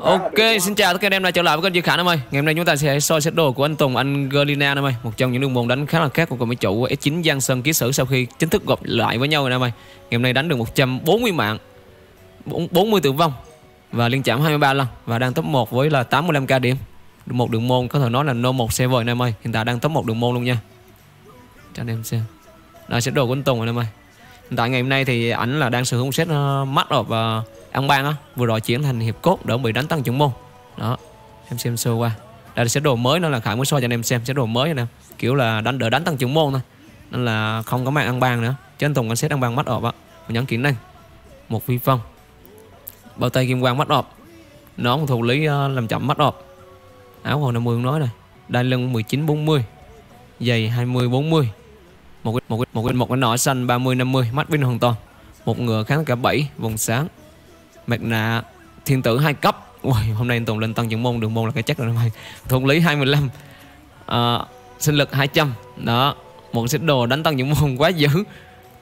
Ok, xin chào tất cả anh em đã trở lại với kênh Duy Khả em ơi. Ngày hôm nay chúng ta sẽ soi set đồ của anh Tùng, anh Gerlina em ơi. Một trong những đường môn đánh khá là khác của cầu mỹ chủ S9 Giang Sơn ký sử sau khi chính thức gộp lại với nhau rồi em ơi. Ngày hôm nay đánh được 140 mạng, bốn- 40 tử vong và liên chạm 23 lần và đang top 1 với là 85k điểm. Một đường môn có thể nói là no một server em ơi. Hiện tại đang top 1 đường môn luôn nha. Cho anh em xem. Đây set đồ của anh Tùng anh em ơi. Hiện tại ngày hôm nay thì ảnh là đang sử dụng set uh, mắt of uh, ăn ban á, vừa rồi chuyển thành hiệp cốt đỡ bị đánh tăng trưởng môn. Đó, em xem sơ qua. Đây là sẽ đồ mới nó là khải mới soi cho anh em xem, sẽ đồ mới anh em kiểu là đánh, đỡ đánh tăng trưởng môn thôi. Nên là không có mạng ăn ban nữa. Chứ anh tùng anh xét ăn ban mắt ọp á. Mình nhấn kỹ năng một vi phong. Bao tay kim quang mắt ọp. Nón thủ lý ờ, làm chậm mắt ọp. Áo hồ 50 nói này đai lưng 19 40 giày 20 40 một một một một cái nỏ xanh 30 50 mắt vinh hoàn toàn. Một ngựa kháng cả 7 vùng sáng mặt nạ thiên tử hai cấp. Ui, hôm nay anh Tùng lên tăng trưởng môn đường môn là cái chắc rồi em ơi thôn lý 25 à, ờ, sinh lực 200 đó một set đồ đánh tăng trưởng môn quá dữ.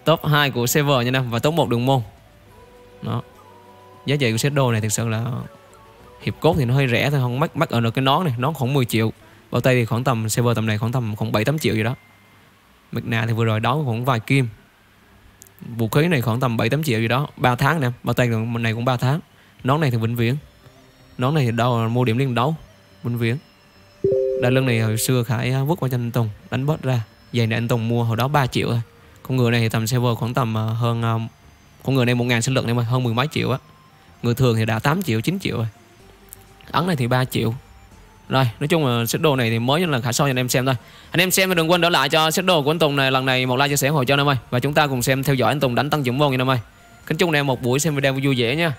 Top 2 của server nha em và top 1 đường môn. Đó giá trị của set đồ này thực sự là hiệp cốt thì nó hơi rẻ thôi không mắc mắc ở được cái nón này nón khoảng 10 triệu. Bao tay thì khoảng tầm server tầm này khoảng tầm khoảng 7 8 triệu gì đó. Mặt nạ thì vừa rồi đó khoảng vài kim vũ khí này khoảng tầm 7 8 triệu gì đó 3 tháng nè bao tay này cũng 3 tháng. Nón này thì vĩnh viễn. Nón này thì đâu mua điểm liên đấu, vĩnh viễn. Đai lưng này hồi xưa khải à, vứt qua cho anh Tùng, đánh bớt ra. Giày này anh Tùng mua hồi đó 3 triệu thôi. Con người này thì tầm server khoảng tầm à, hơn à, con người này một ngàn sinh lực này mà, hơn mười mấy triệu á. Người thường thì đã 8 triệu 9 triệu rồi. Ấn này thì 3 triệu rồi, nói chung là set đồ này thì mới là khả soi cho anh em xem thôi. Anh em xem và đừng quên đỡ lại cho set đồ của anh Tùng này, lần này một like chia sẻ ủng hộ cho anh em ơi. Và chúng ta cùng xem theo dõi anh Tùng đánh tăng trưởng môn nha anh em ơi. Kính chúc anh em một buổi xem video vui vẻ nha.